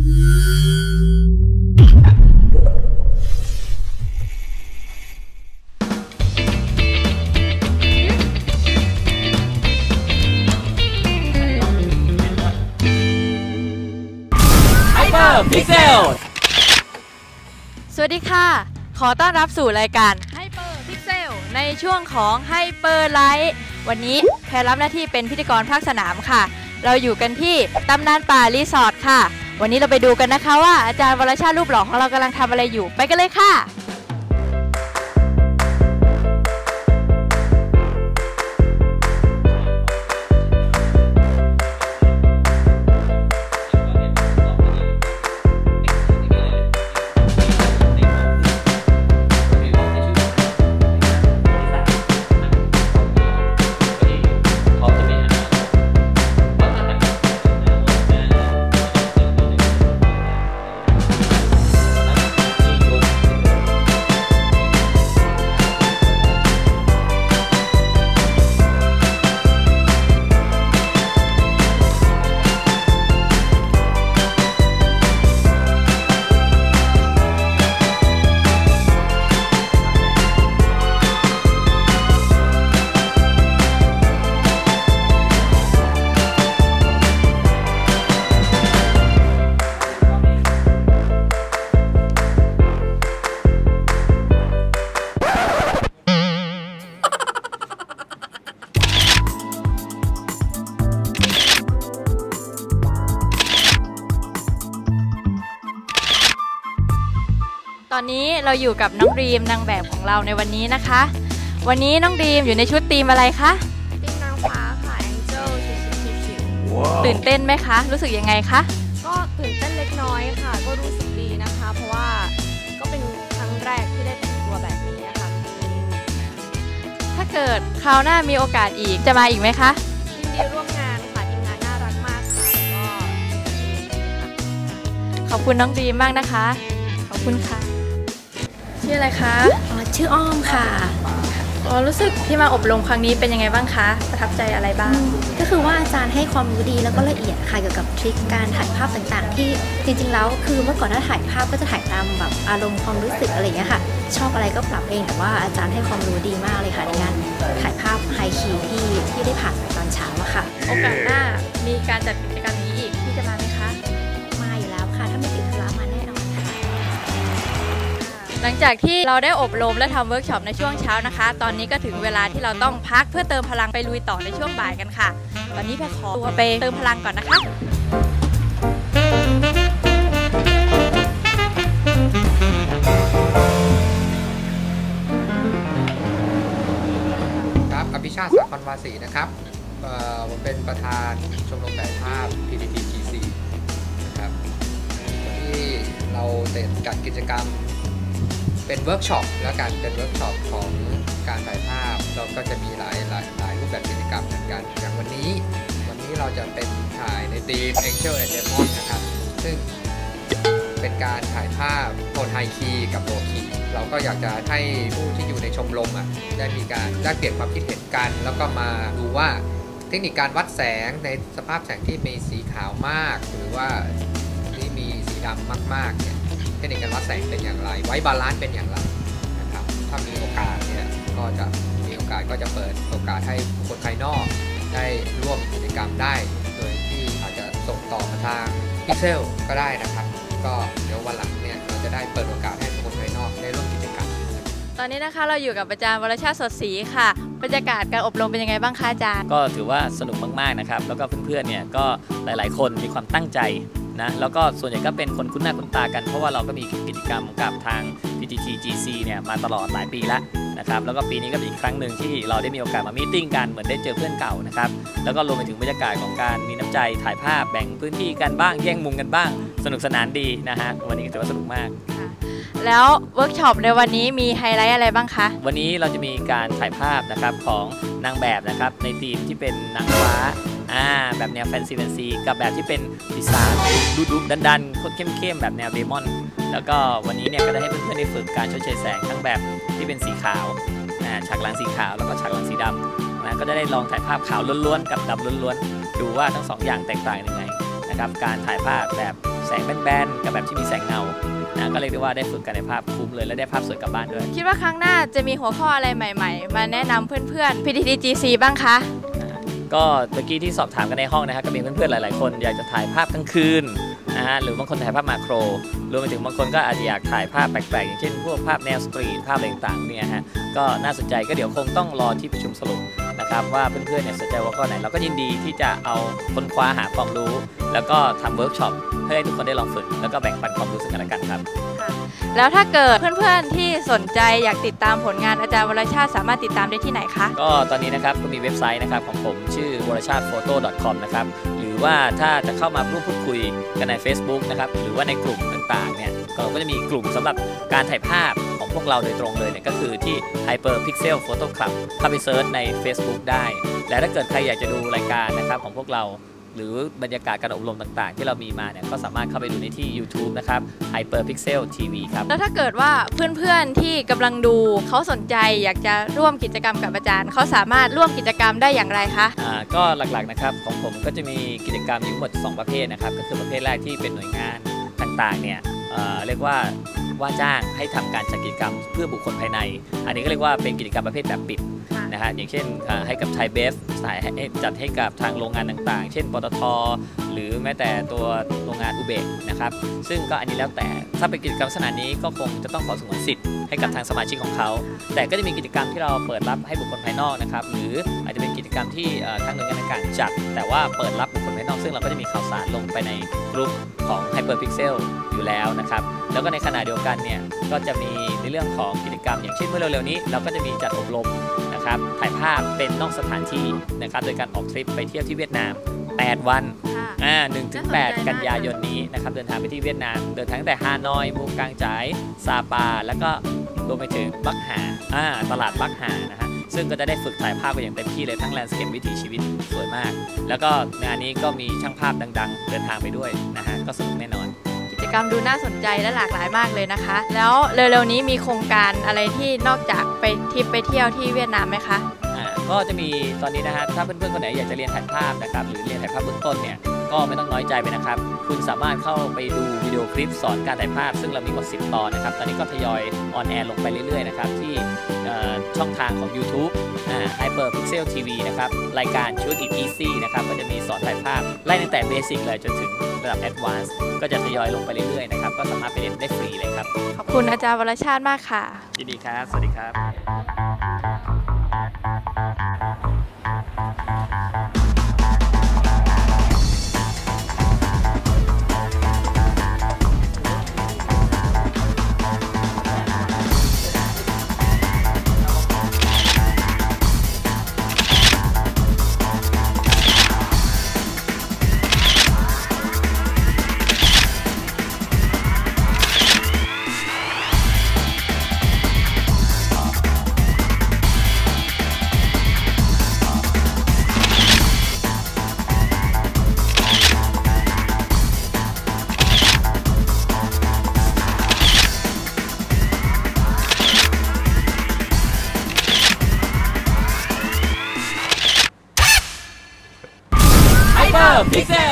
Hyper Pixel สวัสดีค่ะ ขอต้อนรับสู่รายการ Hyper Pixel ในช่วงของ Hyper Like วันนี้แพรรับหน้าที่เป็นพิธีกรภาคสนามค่ะ เราอยู่กันที่ตำนานป่ารีสอร์ทค่ะ วันนี้เราไปดูกันนะคะว่าอาจารย์วรชาติรูปหล่อของเรากำลังทำอะไรอยู่ ไปกันเลยค่ะ อนนี้เราอยู่กับน้องดีมนางแบบของเราในวันนี้นะคะ วันนี้น้องดีมอยู่ในชุดธีมอะไรคะติงนางฟ้าค่ะ Angel ชิวๆชิวตื่นเต้นไหมคะ รู้สึกยังไงคะ ๆก็ตื่นเต้นเล็กน้อยค่ะ ก็รู้สึกดีนะคะ เพราะว่าก็เป็นครั้งแรกที่ได้แต่งตัวแบบนี้อะค่ะถ้าเกิดคราวหน้ามีโอกาสอีกจะมาอีกไหมคะ ยินดีร่วมงานค่ะทีมงานน่ารักมากค่ะก็ค่ะขอบคุณน้องดีมมากนะคะ ขอบคุณค่ะ ชื่ออะไรคะอ๋อชื่ออ้อมค่ะอ๋อรู้สึกที่มาอบรมครั้งนี้เป็นยังไงบ้างคะ ประทับใจอะไรบ้าง ก็คือว่าอาจารย์ให้ความรู้ดีแล้วก็ละเอียดค่ะเกี่ยวกับทริคการถ่ายภาพต่างๆ ที่จริงๆแล้วคือเมื่อก่อนถ้าถ่ายภาพก็จะถ่ายตามแบบอารมณ์ความรู้สึกอะไรอย่างเงี้ยค่ะ ชอบอะไรก็ปรับเองแต่ว่าอาจารย์ให้ความรู้ดีมากเลยค่ะในการถ่ายภาพไฮคีที่ที่ได้ผ่านมาตอนเช้าอะค่ะ โอกาสหน้ามีการจัดกิจกรรมนี้อีกพี่จะมาไหมคะ หลังจากที่เราได้อบรมและทำเวิร์กช็อปในช่วงเช้านะคะ ตอนนี้ก็ถึงเวลาที่เราต้องพักเพื่อเติมพลังไปลุยต่อในช่วงบ่ายกันค่ะตอนนี้แพรขอตัวไปเติมพลังก่อนนะคะครับอภิชาติสาครวาสีนะครับผมเป็นประธานชมรมถ่ายภาพ PTTGC นะครับที่เราเต็จัดกิจกรรม เป็นเวิร์กช็อปแล้วกันเป็นเวิร์กช็อปของการถ่ายภาพเราก็จะมีหลายหลายหลายรูปแบบกิจกรรมเหมือนกันอย่างวันนี้ วันนี้เราจะเป็นถ่ายใน theme Angel and Demon นะครับ ซึ่งเป็นการถ่ายภาพโทน high key กับ low keyเราก็อยากจะให้ผู้ที่อยู่ในชมรมอะได้มีการแลกเปลี่ยนความคิดเห็นกัน แล้วก็มาดูว่าเทคนิคการวัดแสงในสภาพแสงที่มีสีขาวมาก หรือว่าที่มีสีดำมากๆเนี่ย เทคนิคการวัดแสงเป็นอย่างไร white balance เป็นอย่างไรนะครับถ้ามีโอกาสเนี่ยก็จะมีโอกาสก็จะเปิดโอกาสให้บุคคลภายนอกได้ร่วมกิจกรรมได้ โดยที่อาจจะส่งต่อมาทางพิกเซลก็ได้นะครับ ก็เดี๋ยววันหลังเนี่ยเราจะได้เปิดโอกาสให้บุคคลภายนอกได้ร่วมกิจกรรม ตอนนี้นะคะเราอยู่กับอาจารย์วรชาติสดศรีค่ะ บรรยากาศการอบรมเป็นยังไงบ้างคะอาจารย์ ก็ถือว่าสนุกมาก ๆ นะครับ แล้วก็เพื่อนๆ เนี่ยก็หลาย ๆ คนมีความตั้งใจ นะแล้วก็ส่วนใหญ่ก็เป็นคนคุ้นหน้าคุ้นตากัน เพราะว่าเราก็มีกิจกรรมกับทาง PTT GC เนี่ยมาตลอดหลายปีแล้วนะครับแล้วก็ปีนี้ก็เป็นอีกครั้งหนึ่งที่เราได้มีโอกาสมา meeting กันเหมือนได้เจอเพื่อนเก่านะครับแล้วก็รวมไปถึงบรรยากาศของการมีน้ำใจถ่ายภาพแบ่งพื้นที่กันบ้างแย่งมุมกันบ้าง สนุกสนานดีนะฮะวันนี้ก็ถือว่าสนุกมากแล้วเวิร์กช็อปในวันนี้มีไฮไลท์อะไรบ้างคะ วันนี้เราจะมีการถ่ายภาพนะครับของนางแบบนะครับในทีมที่เป็นนางฟ้า อ่าแบบแนวแฟนซีแฟนซีกับแบบที่เป็นปีศาจดุดุดันดันๆเข้มๆแบบแนว demon แล้วก็วันนี้เนี่ยก็ได้ให้เพื่อนๆได้ฝึกการชดเชยแสงทั้งแบบที่เป็นสีขาวอ่าฉากหลังสีขาวแล้วก็ฉากหลังสีดำนะก็จะได้ลองถ่ายภาพขาวล้วนๆกับดำล้วนๆดูว่าทั้งสองอย่างแตกต่างยังไงนะครับการถ่ายภาพแบบแสงแบนๆกับแบบที่มีแสงเงานะก็เรียกได้ว่าได้ฝึกกันในภาพคุ้มเลยและได้ภาพสวยกลับบ้านด้วย คิดว่าครั้งหน้าจะมีหัวข้ออะไรใหม่ ๆ มาแนะนำเพื่อนๆ PTTGC บ้างคะ ก็เมื่อกี้ที่สอบถามกันในห้องนะครับก็มีเพื่อนๆหลาย ๆ คนอยากจะถ่ายภาพกลางคืนนะฮะหรือบางคนถ่ายภาพมาโครรวมไปถึงบางคนก็อาจจะอยากถ่ายภาพแปลกๆ อย่างเช่นพวกภาพแนวสตรีทภาพอะไรต่างๆเนี่ยฮะก็น่าสนใจก็เดี๋ยวคงต้องรอที่ประชุมสรุป นะครับว่าเพื่อนๆเนี่ยสนใจว่าข้อไหน เราก็ยินดีที่จะเอาค้นคว้าหาความรู้ แล้วก็ทำเวิร์กช็อปเพื่อให้ทุกคนได้ลองฝึก แล้วก็แบ่งปันความรู้ซึ่งกันและกันครับแล้วถ้าเกิดเพื่อนๆที่สนใจอยากติดตามผลงานอาจารย์วรชาติสามารถติดตามได้ที่ไหนคะก็ตอนนี้นะครับก็มีเว็บไซต์นะครับของผมชื่อวรชาติ photo com นะครับหรือว่าถ้าจะเข้ามาร่วมพูดคุยกันใน Facebook นะครับหรือว่าในกลุ่มต่างๆเนี่ยก็ก็จะมีกลุ่มสำหรับการถ่ายภาพของ พวกเราโดยตรงเลยเนี่ยก็คือที่ Hyper Pixel Photo Club เข้าไปเซิร์ชใน Facebook ได้ และถ้าเกิดใครอยากจะดูรายการนะครับของพวกเราหรือบรรยากาศการอบรมต่างๆ ที่เรามีมาเนี่ยก็สามารถเข้าไปดูในที่ YouTube นะครับ Hyper Pixel TV ครับ แล้วถ้าเกิดว่าเพื่อนๆที่กำลังดูเขาสนใจอยากจะร่วมกิจกรรมกับอาจารย์ เขาสามารถร่วมกิจกรรมได้อย่างไรคะอ่าก็หลักๆนะครับของผมก็จะมีกิจกรรมอยู่ทั้งหมด 2 ประเภทนะครับ ก็คือประเภทแรกที่เป็นหน่วยงานต่างๆเนี่ยเอ่อเรียกว่า ว่าจ้างให้ทำการจัดกิจกรรมเพื่อบุคคลภายใน อันนี้ก็เรียกว่าเป็นกิจกรรมประเภทแบบปิด นะฮะอย่างเช่นให้กับไทยเบฟสายจัดให้กับทางโรงงานต่างๆ เช่นปตท หรือแม้แต่ตัวโรงงานอุเบกนะครับซึ่งก็อันนี้แล้วแต่ถ้าเป็นกิจกรรมลักษณะนี้ก็คงจะต้องขอสงวนสิทธิ์ให้กับทางสมาชิกของเขา แต่ก็จะมีกิจกรรมที่เราเปิดรับให้บุคคลภายนอกนะครับหรืออาจจะเป็นกิจกรรมที่ทางหน่วยงานต่างๆจัด แต่ว่าเปิดรับบุคคลภายนอก ซึ่งเราก็จะมีข่าวสารลงไปในกลุ่มของ Hyperpixel อยู่แล้วนะครับแล้วก็ในขณะเดียวกันเนี่ยก็จะมีในเรื่องของกิจกรรม อย่างเช่นเมื่อเร็วๆนี้เราก็จะมีจัดอบรม นะครับถ่ายภาพเป็นนอกสถานที่นะครับโดยการออกทริปไปเที่ยวที่เวียดนาม 8 วันค่ะอ่าหนึ่งถึงน่าสนใจแปดมากกันยายนนี้นะครับเดินทางไปที่เวียดนาม เดินทางตั้งแต่ฮานอยมูกางจ่ายซาปา แล้วก็รวมไปถึงบักหาอ่าตลาดบักหานะฮะซึ่งก็จะได้ฝึกถ่ายภาพกันอย่างเต็มที่เลยทั้งแลนด์สเคปวิถีชีวิตสวยมาก แล้วก็งานนี้ก็มีช่างภาพดัง ๆ เดินทางไปด้วยนะฮะก็สนุกแน่นอน กิจกรรมดูน่าสนใจและหลากหลายมากเลยนะคะ แล้วเร็วๆนี้มีโครงการอะไรที่นอกจากไปทริปไปเที่ยวที่เวียดนามไหมคะ ก็จะมีตอนนี้นะฮะถ้าเพื่อนๆคนไหนอยากจะเรียนถ่ายภาพนะครับหรือเรียนถ่ายภาพเบื้องต้นเนี่ยก็ไม่ต้องน้อยใจไปนะครับ คุณสามารถเข้าไปดูวิดีโอคลิปสอนการถ่ายภาพ ซึ่งเรามีกว่า10 ตอนนะครับ ตอนนี้ก็ทยอย on air ลงไปเรื่อยๆนะครับ ที่เอ่อช่องทางของ YouTube อ่า Hyper Pixel TV นะครับ รายการ Shoot It Easy นะครับ ก็จะมีสอนถ่ายภาพ ไล่ตั้งแต่เบสิกเลยจนถึงระดับ Advanced ก็จะทยอยลงไปเรื่อยๆนะครับ ก็สามารถไปเรียนได้ฟรีเลยครับ ขอบคุณอาจารย์วรชาติมากค่ะยินดีครับ สวัสดีครับ 見せ